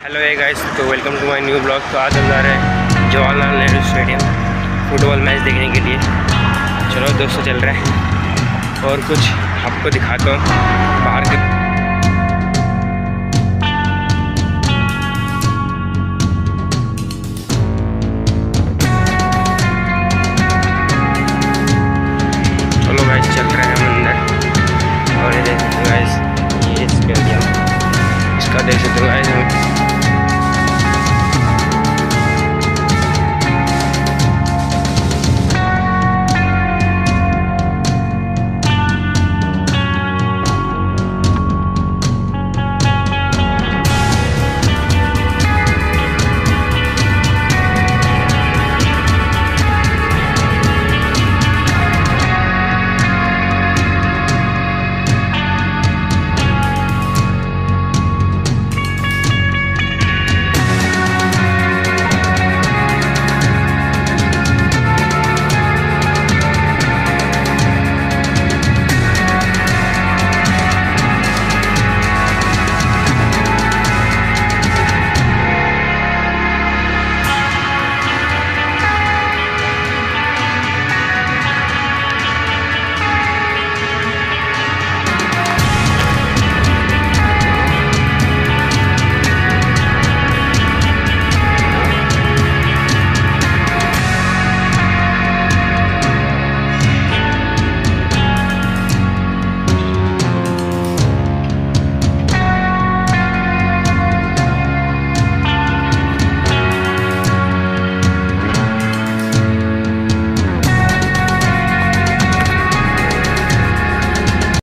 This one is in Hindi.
हेलो ए गाइस तो welcome to my new blog तो आज हम जा रहे हैं Jawaharlal Nehru stadium football match देखने के लिए। चलो, दोस्तों, चल रहे हैं। और कुछ आपको दिखाता हूँ। बाहर के चलो चल और ये देख सकते हो